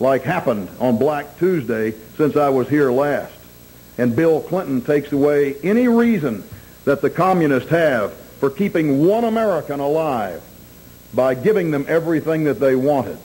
like happened on Black Tuesday since I was here last. And Bill Clinton takes away any reason that the communists have for keeping one American alive by giving them everything that they wanted.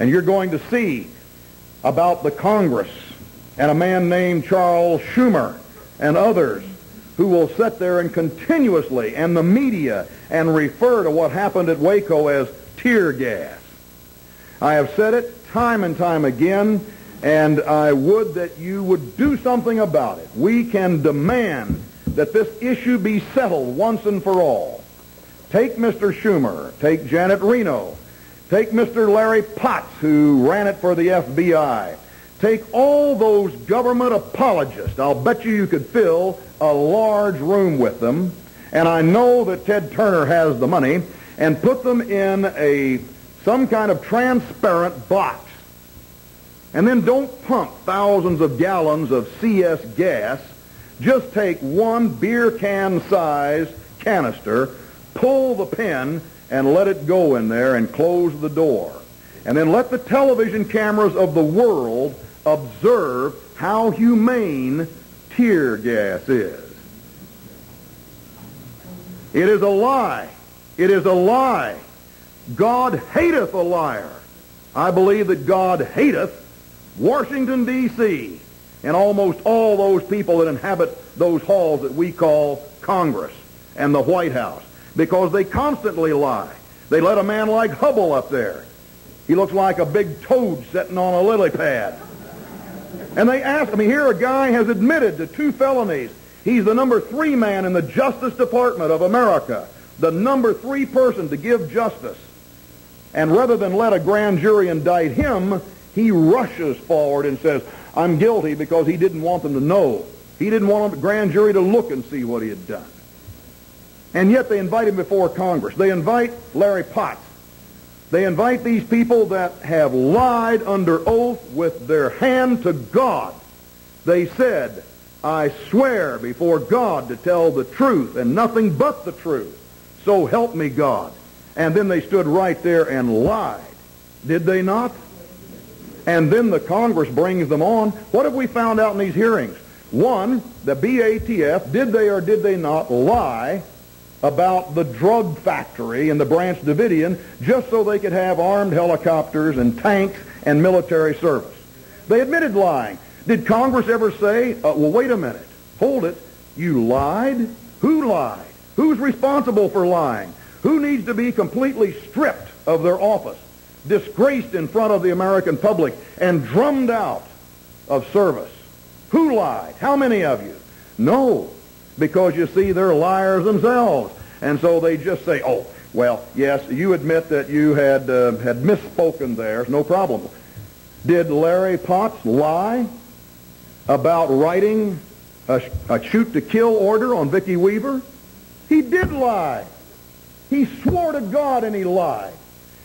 And you're going to see about the Congress and a man named Charles Schumer and others who will sit there and continuously, and the media, and refer to what happened at Waco as tear gas. I have said it time and time again, and I would that you would do something about it. We can demand that this issue be settled once and for all. Take Mr. Schumer, take Janet Reno, take Mr. Larry Potts, who ran it for the FBI, take all those government apologists. I'll bet you you could fill a large room with them, and I know that Ted Turner has the money, and put them in a some kind of transparent box. And then don't pump thousands of gallons of CS gas. Just take one beer can size canister, pull the pin, and let it go in there and close the door. And then let the television cameras of the world observe how humane tear gas is. It is a lie. It is a lie. God hateth a liar. I believe that God hateth Washington, D.C., and almost all those people that inhabit those halls that we call Congress and the White House because they constantly lie. They let a man like Hubbell up there. He looks like a big toad sitting on a lily pad. And they ask, I mean, here a guy has admitted to two felonies. He's the number three man in the Justice Department of America, the number three person to give justice. And rather than let a grand jury indict him, he rushes forward and says, I'm guilty because he didn't want them to know. He didn't want the grand jury to look and see what he had done. And yet they invite him before Congress. They invite Larry Potts. They invite these people that have lied under oath with their hand to God. They said, I swear before God to tell the truth and nothing but the truth. So help me God. And then they stood right there and lied. Did they not? And then the Congress brings them on. What have we found out in these hearings? One, the BATF, did they or did they not lie about the drug factory in the Branch Davidian just so they could have armed helicopters and tanks and military service? They admitted lying. Did Congress ever say, uh, well, wait a minute, hold it, you lied? Who lied? Who's responsible for lying? Who needs to be completely stripped of their office, disgraced in front of the American public, and drummed out of service? Who lied? How many of you? No, because you see, they're liars themselves. And so they just say, oh, well, yes, you admit that you had, uh, had misspoken there. No problem. Did Larry Potts lie about writing a, a shoot-to-kill order on Vicki Weaver? He did lie. He swore to God and he lied.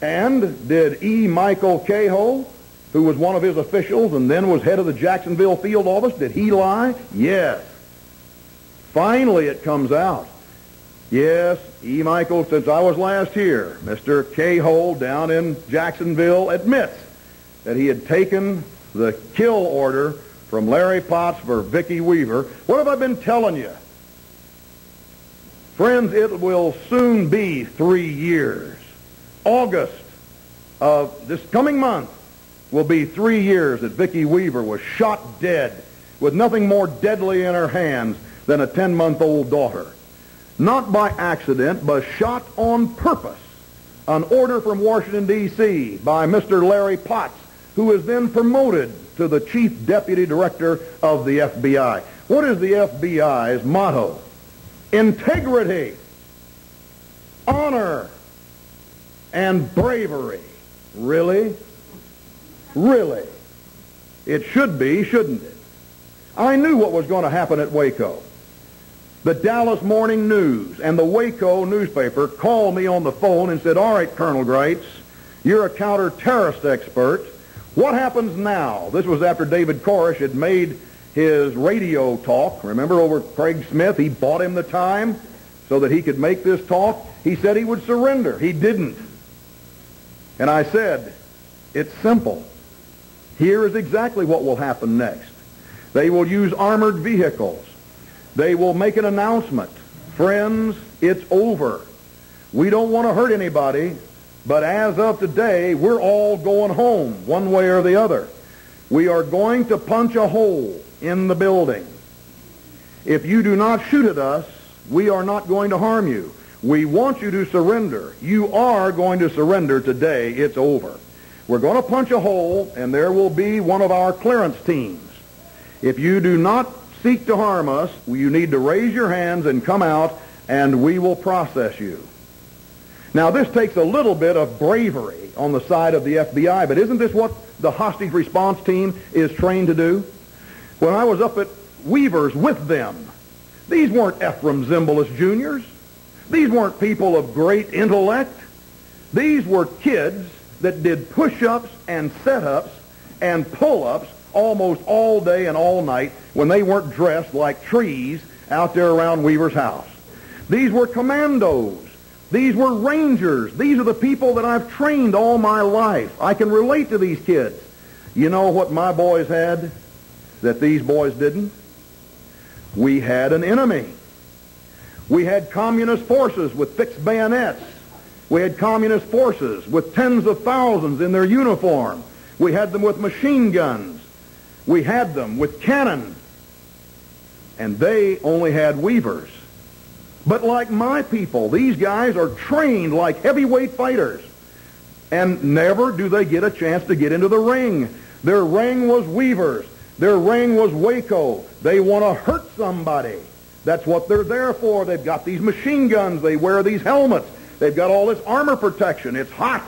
And did E. Michael Kahoe, who was one of his officials and then was head of the Jacksonville field office, did he lie? Yes. Finally it comes out. Yes, E. Michael, since I was last here, Mr. Kahoe down in Jacksonville admits that he had taken the kill order from Larry Potts for Vicki Weaver. What have I been telling you? Friends, it will soon be three years. August of this coming month will be three years that Vicki Weaver was shot dead with nothing more deadly in her hands than a 10-month-old daughter. Not by accident, but shot on purpose. An order from Washington, D.C. by Mr. Larry Potts, who was then promoted to the chief deputy director of the FBI. What is the FBI's motto? Integrity, honor, and bravery. Really? Really? It should be, shouldn't it? I knew what was going to happen at Waco. The Dallas Morning News and the Waco newspaper called me on the phone and said, all right, Colonel Gritz, you're a counter-terrorist expert. What happens now? This was after David Koresh had made his radio talk. Remember over Craig Smith? He bought him the time so that he could make this talk. He said he would surrender. He didn't. And I said, It's simple. Here is exactly what will happen next. They will use armored vehicles. They will make an announcement. Friends, it's over. We don't want to hurt anybody, but as of today, we're all going home, one way or the other. We are going to punch a hole in the building. If you do not shoot at us, we are not going to harm you. We want you to surrender. You are going to surrender today. It's over. We're going to punch a hole, and there will be one of our clearance teams. If you do not seek to harm us, you need to raise your hands and come out, and we will process you. Now, this takes a little bit of bravery on the side of the FBI, but isn't this what the hostage response team is trained to do? When I was up at Weaver's with them, these weren't Efrem Zimbalist Juniors. These weren't people of great intellect. These were kids that did push-ups and set-ups and pull-ups almost all day and all night when they weren't dressed like trees out there around Weaver's house. These were commandos. These were rangers. These are the people that I've trained all my life. I can relate to these kids. You know what my boys had that these boys didn't? We had an enemy. We had communist forces with fixed bayonets. We had communist forces with tens of thousands in their uniform. We had them with machine guns. We had them with cannon. And they only had weavers. But like my people, these guys are trained like heavyweight fighters. And never do they get a chance to get into the ring. Their ring was weavers. Their ring was Waco. They want to hurt somebody. That's what they're there for. They've got these machine guns. They wear these helmets. They've got all this armor protection. It's hot.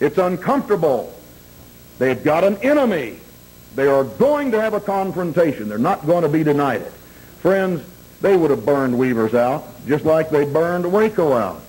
It's uncomfortable. They've got an enemy. They are going to have a confrontation. They're not going to be denied it. Friends, they would have burned Weavers out, just like they burned Waco out.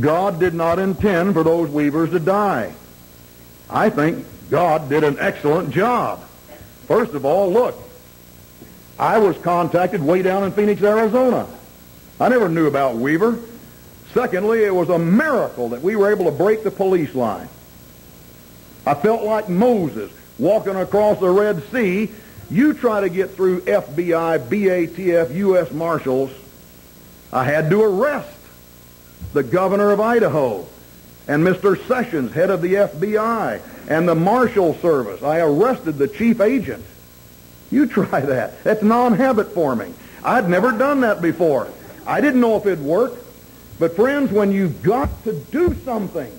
God did not intend for those Weavers to die. I think God did an excellent job. First of all, look, I was contacted way down in Phoenix, Arizona. I never knew about Weaver. Secondly, it was a miracle that we were able to break the police line. I felt like Moses walking across the Red Sea. You try to get through FBI, BATF, U.S. Marshals. I had to arrest the governor of Idaho and Mr. Sessions, head of the FBI, and the Marshal Service. I arrested the chief agent. You try that. That's non-habit forming. I'd never done that before. I didn't know if it'd work. But friends, when you've got to do something,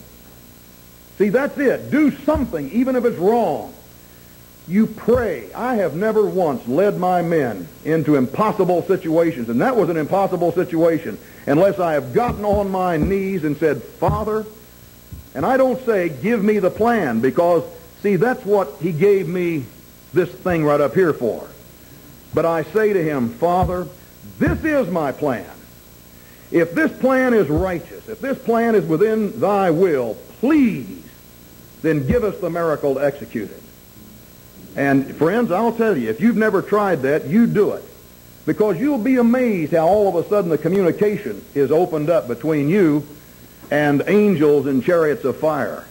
see, that's it. Do something, even if it's wrong. You pray. I have never once led my men into impossible situations, and that was an impossible situation, unless I have gotten on my knees and said, Father, and I don't say, give me the plan, because, see, that's what he gave me this thing right up here for. But I say to him, Father, this is my plan. If this plan is righteous, if this plan is within thy will, please, then give us the miracle to execute it. And friends, I'll tell you, if you've never tried that, you do it. Because you'll be amazed how all of a sudden the communication is opened up between you and angels in chariots of fire.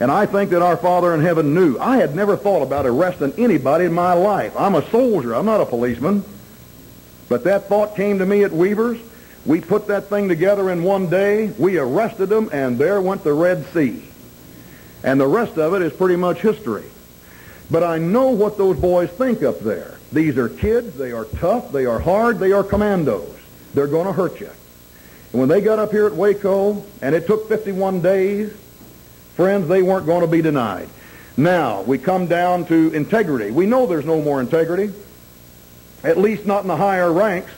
And I think that our Father in heaven knew. I had never thought about arresting anybody in my life. I'm a soldier. I'm not a policeman. But that thought came to me at Weaver's. We put that thing together in one day. We arrested them, and there went the Red Sea. And the rest of it is pretty much history. But I know what those boys think up there. These are kids. They are tough. They are hard. They are commandos. They're going to hurt you. And when they got up here at Waco, and it took 51 days, friends, they weren't going to be denied. Now, we come down to integrity. We know there's no more integrity, at least not in the higher ranks.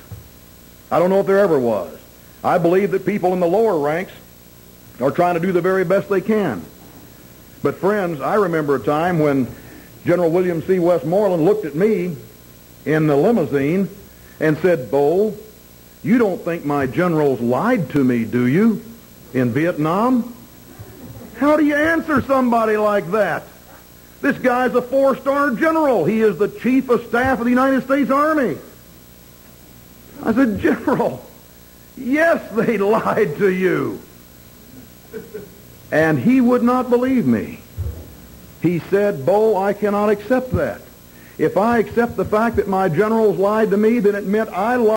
I don't know if there ever was. I believe that people in the lower ranks are trying to do the very best they can. But friends, I remember a time when General William C. Westmoreland looked at me in the limousine and said, Bo, you don't think my generals lied to me, do you, in Vietnam? How do you answer somebody like that? This guy's a four-star general. He is the chief of staff of the United States Army. I said, General, yes, they lied to you. And he would not believe me. He said, Bo, I cannot accept that. If I accept the fact that my generals lied to me, then it meant I lied.